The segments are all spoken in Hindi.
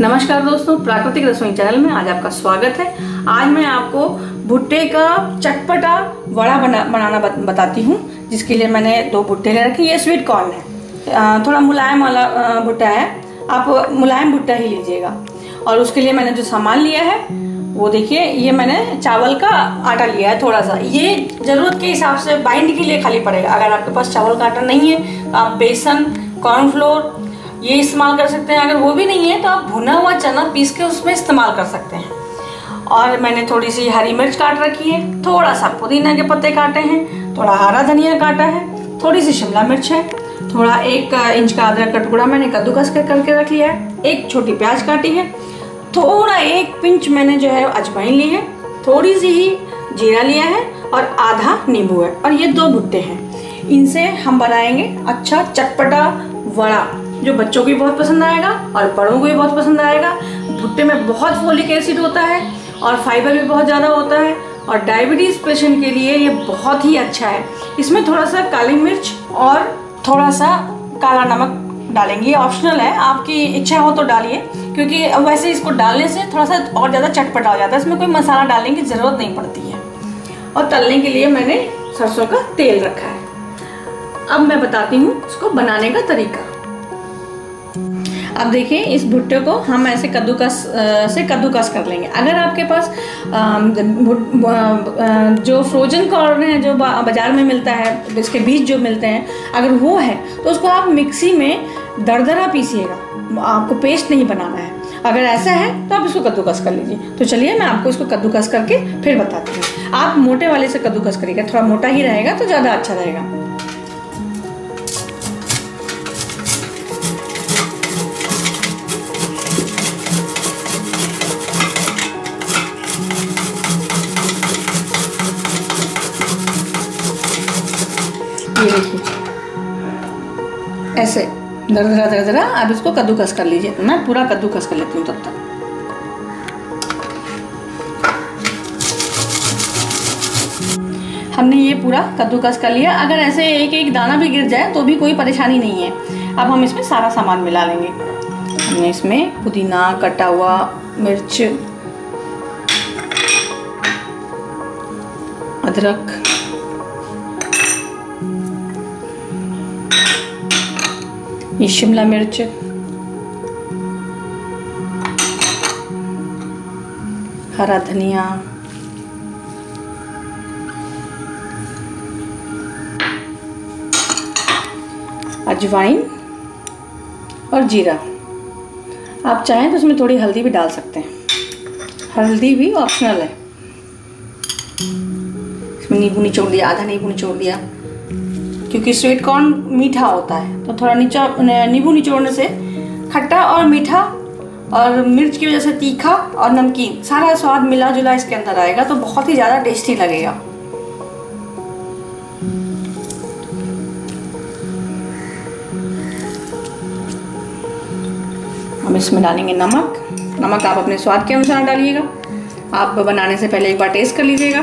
नमस्कार दोस्तों प्राकृतिक रसोई चैनल में आज आपका स्वागत है। आज मैं आपको भुट्टे का चटपटा वड़ा बना बनाना बत, बताती हूँ जिसके लिए मैंने दो भुट्टे ले रखे ये स्वीट कॉर्न है। थोड़ा मुलायम वाला भुट्टा है। आप मुलायम भुट्टा ही लीजिएगा। और उसके लिए मैंने जो सामान लिया है वो देखिए ये मैंने चावल का आटा लिया है थोड़ा सा ये ज़रूरत के हिसाब से बाइंड के लिए खाली पड़ेगा। अगर आपके पास चावल का आटा नहीं है तो आप बेसन कॉर्नफ्लोर ये इस्तेमाल कर सकते हैं। अगर वो भी नहीं है तो आप भुना हुआ चना पीस के उसमें इस्तेमाल कर सकते हैं। और मैंने थोड़ी सी हरी मिर्च काट रखी है। थोड़ा सा पुदीना के पत्ते काटे हैं। थोड़ा हरा धनिया काटा है। थोड़ी सी शिमला मिर्च है। थोड़ा एक इंच का अदरक का टुकड़ा मैंने कद्दूकस कर, करके रख लिया है। एक छोटी प्याज काटी है। थोड़ा एक पिंच मैंने जो है अजवाइन ली है। थोड़ी सी ही जीरा लिया है और आधा नींबू है। और ये दो भुट्टे हैं। इनसे हम बनाएँगे अच्छा चटपटा वड़ा। जो बच्चों को भी बहुत पसंद आएगा और बड़ों को भी बहुत पसंद आएगा। भुट्टे में बहुत फोलिक एसिड होता है और फाइबर भी बहुत ज़्यादा होता है और डायबिटीज़ पेशेंट के लिए ये बहुत ही अच्छा है। इसमें थोड़ा सा काली मिर्च और थोड़ा सा काला नमक डालेंगे। ऑप्शनल है, आपकी इच्छा हो तो डालिए, क्योंकि वैसे इसको डालने से थोड़ा सा और ज़्यादा चटपटा हो जाता है। इसमें कोई मसाला डालने की ज़रूरत नहीं पड़ती है। और तलने के लिए मैंने सरसों का तेल रखा है। अब मैं बताती हूँ इसको बनाने का तरीका। अब देखिए इस भुट्टे को हम ऐसे कद्दूकस से कद्दूकस कर लेंगे। अगर आपके पास जो फ्रोजन कॉर्न है, जो बाज़ार में मिलता है, इसके बीज जो मिलते हैं, अगर वो है तो उसको आप मिक्सी में दरदरा पीसिएगा। आपको पेस्ट नहीं बनाना है। अगर ऐसा है तो आप इसको कद्दूकस कर लीजिए। तो चलिए, मैं आपको इसको कद्दूकस करके फिर बताती हूँ। आप मोटे वाले से कद्दूकस करिएगा। थोड़ा मोटा ही रहेगा तो ज़्यादा अच्छा रहेगा। ये देखिए। ऐसे दरदरा दरदरा आप इसको कद्दूकस कर लीजिए। मैं पूरा कद्दूकस कर लेती हूँ तब तक। हमने ये पूरा कद्दूकस कर लिया। अगर ऐसे एक एक दाना भी गिर जाए तो भी कोई परेशानी नहीं है। अब हम इसमें सारा सामान मिला लेंगे। हमने इसमें पुदीना, कटा हुआ मिर्च, अदरक ये शिमला मिर्च हरा धनिया अजवाइन और जीरा आप चाहें तो उसमें थोड़ी हल्दी भी डाल सकते हैं हल्दी भी ऑप्शनल है इसमें नींबू निचोड़ दिया आधा नींबू निचोड़ दिया क्योंकि स्वीट कॉर्न मीठा होता है। तो थोड़ा नीचा नींबू निचोड़ने से खट्टा और मीठा और मिर्च की वजह से तीखा और नमकीन, सारा स्वाद मिला जुला इसके अंदर आएगा तो बहुत ही ज़्यादा टेस्टी लगेगा। हम इसमें डालेंगे नमक। नमक आप अपने स्वाद के अनुसार डालिएगा। आप बनाने से पहले एक बार टेस्ट कर लीजिएगा।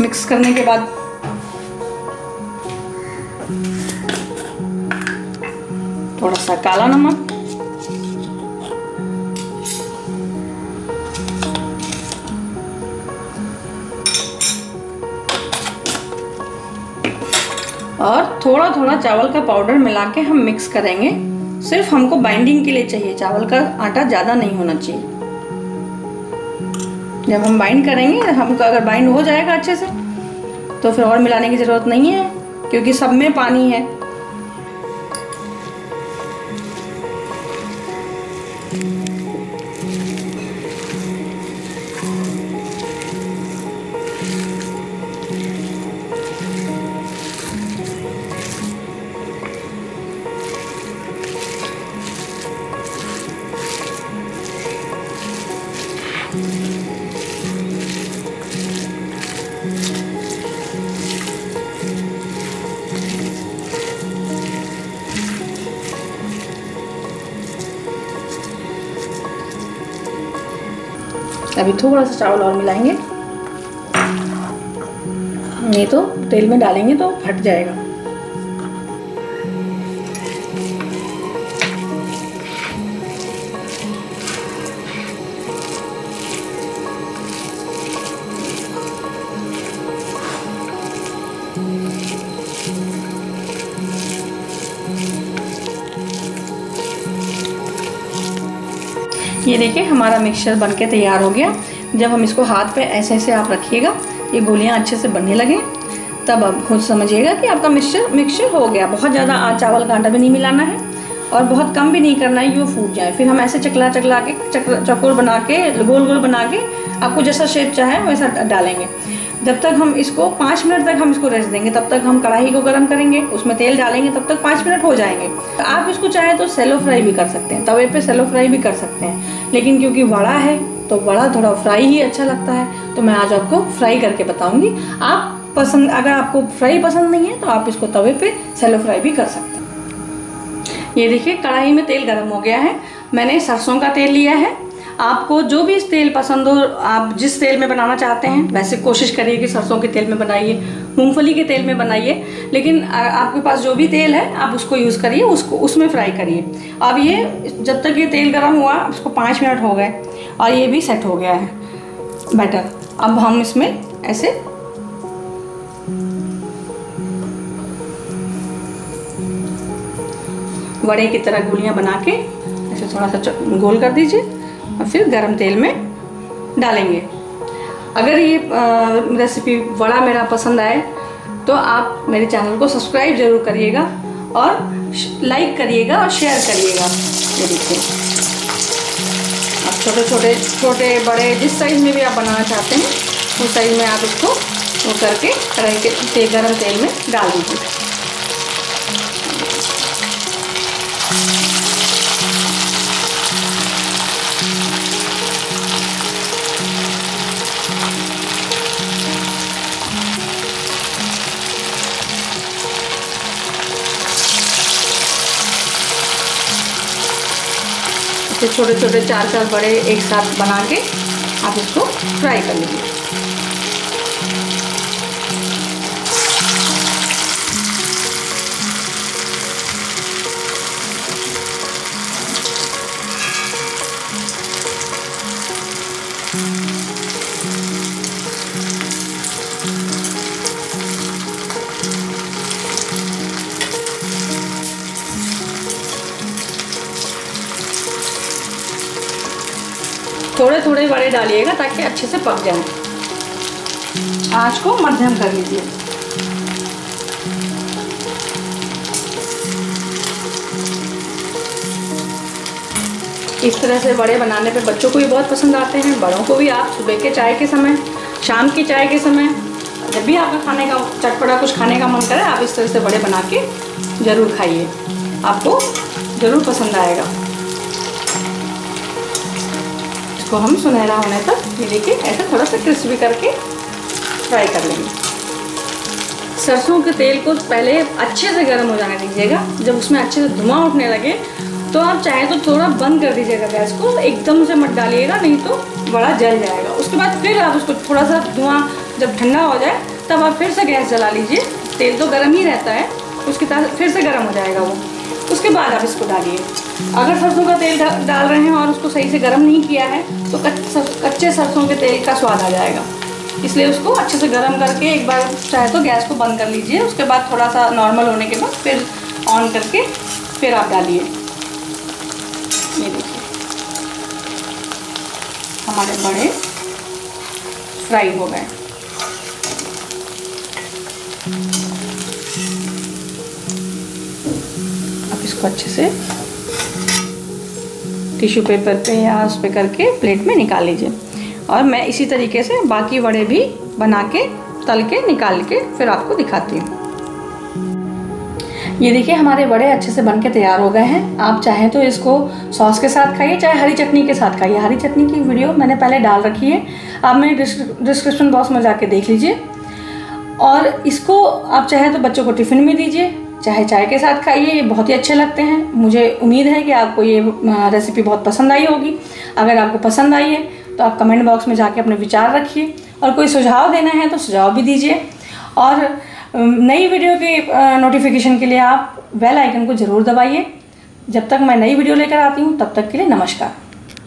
मिक्स करने के बाद थोड़ा सा काला नमक और थोड़ा थोड़ा चावल का पाउडर मिला के हम मिक्स करेंगे। सिर्फ़ हमको बाइंडिंग के लिए चाहिए। चावल का आटा ज़्यादा नहीं होना चाहिए। जब हम बाइंड करेंगे, हमको अगर बाइंड हो जाएगा अच्छे से तो फिर और मिलाने की ज़रूरत नहीं है, क्योंकि सब में पानी है। अभी थोड़ा सा चावल और मिलाएँगे। नहीं तो तेल में डालेंगे तो फट जाएगा। ये देखिए, हमारा मिक्सचर बनके तैयार हो गया। जब हम इसको हाथ पे ऐसे ऐसे आप रखिएगा, ये गोलियाँ अच्छे से बनने लगें। तब आप खुद समझिएगा कि आपका मिक्सचर मिक्सचर हो गया। बहुत ज़्यादा चावल का आटा भी नहीं मिलाना है और बहुत कम भी नहीं करना है, ये फूट जाए। फिर हम ऐसे चकला चकला के चकोर बना के गोल गोल बना के आपको जैसा शेप चाहे वैसा डालेंगे। जब तक हम इसको पाँच मिनट तक हम इसको रेस्ट देंगे, तब तक हम कढ़ाई को गर्म करेंगे, उसमें तेल डालेंगे, तब तक पाँच मिनट हो जाएँगे। तो आप इसको चाहे तो सेलो फ्राई भी कर सकते हैं, तवे पे सेलो फ्राई भी कर सकते हैं। लेकिन क्योंकि वड़ा है तो वड़ा थोड़ा फ्राई ही अच्छा लगता है। तो मैं आज आपको फ्राई करके बताऊँगी। आप पसंद, अगर आपको फ्राई पसंद नहीं है तो आप इसको तवे पे सेलो फ्राई भी कर सकते हैं। ये देखिए, कढ़ाई में तेल गर्म हो गया है। मैंने सरसों का तेल लिया है। आपको जो भी तेल पसंद हो, आप जिस तेल में बनाना चाहते हैं, वैसे कोशिश करिए कि सरसों के तेल में बनाइए, मूंगफली के तेल में बनाइए, लेकिन आपके पास जो भी तेल है, आप उसको यूज़ करिए, उसको, उसमें फ्राई करिए। अब ये, जब तक ये तेल गर्म हुआ, उसको पाँच मिनट हो गए, और ये भी सेट हो गया है। बैटर अब हम इसमें ऐसे वड़े की तरह गोलियाँ बना के ऐसे थोड़ा सा गोल कर दीजिए और फिर गरम तेल में डालेंगे। अगर ये रेसिपी बड़ा मेरा पसंद आए तो आप मेरे चैनल को सब्सक्राइब ज़रूर करिएगा और लाइक करिएगा और शेयर करिएगा। ये देखिए। आप छोटे छोटे छोटे, बड़े, जिस साइज़ में भी आप बनाना चाहते हैं, उस साइज़ में आप इसको वो करके कढ़ाई के गर्म तेल में डाल दीजिए। फिर छोटे छोटे चार चार बड़े एक साथ बना के आप इसको फ्राई कर लीजिए। थोड़े बड़े डालिएगा ताकि अच्छे से पक जाए। आँच को मध्यम कर लीजिए। इस तरह से बड़े बनाने पे बच्चों को भी बहुत पसंद आते हैं, बड़ों को भी आप सुबह के चाय के समय, शाम की चाय के समय, जब भी आपका खाने का चटपटा कुछ खाने का मन करे, आप इस तरह से बड़े बना के ज़रूर खाइए। आपको ज़रूर पसंद आएगा। इसको हम सुनहरा होने तक ये देखिए ऐसे थोड़ा सा क्रिस्पी करके फ्राई कर लेंगे। सरसों के तेल को पहले अच्छे से गर्म हो जाने दीजिएगा। जब उसमें अच्छे से धुआँ उठने लगे तो आप चाहे तो थोड़ा बंद कर दीजिएगा गैस को, एकदम से मत डालिएगा, नहीं तो बड़ा जल जाएगा। उसके बाद फिर आप उसको थोड़ा सा धुआँ जब ठंडा हो जाए, तब आप फिर से गैस जला लीजिए। तेल तो गर्म ही रहता है, उसके साथ फिर से गर्म हो जाएगा वो। उसके बाद आप इसको डालिए। अगर सरसों का तेल डाल रहे हैं और सही से गर्म नहीं किया है तो कच्चे सरसों के तेल का स्वाद आ जाएगा। इसलिए उसको अच्छे से गर्म करके एक बार चाहे तो गैस को बंद कर लीजिए, उसके बाद थोड़ा सा नॉर्मल होने के बाद फिर ऑन करके फिर आप डालिए। ये देखिए। हमारे बड़े फ्राई हो गए। अब इसको अच्छे से टिश्यू पेपर पे या उस पर करके प्लेट में निकाल लीजिए। और मैं इसी तरीके से बाकी वड़े भी बना के, तल के, निकाल के फिर आपको दिखाती हूँ। ये देखिए, हमारे बड़े अच्छे से बन के तैयार हो गए हैं। आप चाहें तो इसको सॉस के साथ खाइए, चाहे हरी चटनी के साथ खाइए। हरी चटनी की वीडियो मैंने पहले डाल रखी है। आप मेरे डिस्क्रिप्शन बॉक्स में जाके देख लीजिए। और इसको आप चाहें तो बच्चों को टिफ़िन में दीजिए। चाहे चाय के साथ खाइए, ये बहुत ही अच्छे लगते हैं। मुझे उम्मीद है कि आपको ये रेसिपी बहुत पसंद आई होगी। अगर आपको पसंद आई है तो आप कमेंट बॉक्स में जाके अपने विचार रखिए। और कोई सुझाव देना है तो सुझाव भी दीजिए। और नई वीडियो के नोटिफिकेशन के लिए आप बेल आइकन को ज़रूर दबाइए। जब तक मैं नई वीडियो लेकर आती हूँ, तब तक के लिए नमस्कार।